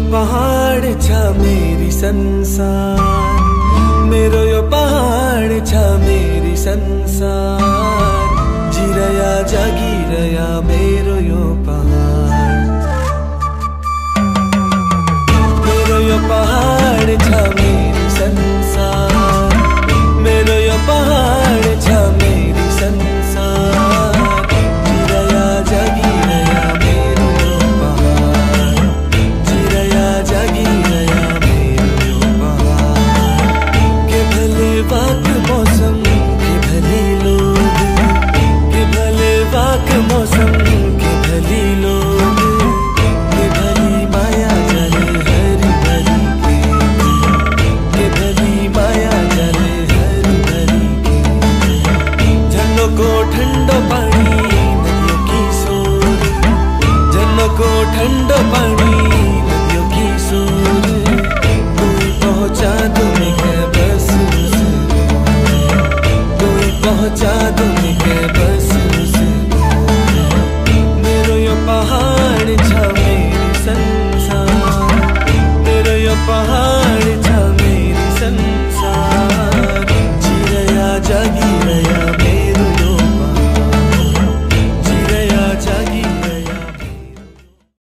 पहाड़ छ मेरी संसार। मेरो यो पहाड छ मेरी संसार। जिरया जागिरया मेरो यो पहाड ठंडो पानी नदियों की सूर। को ठंडो पानी नदियों की सूर। कोई पहुँचा तुम्हें बस कोई पहुँचा तुम्हें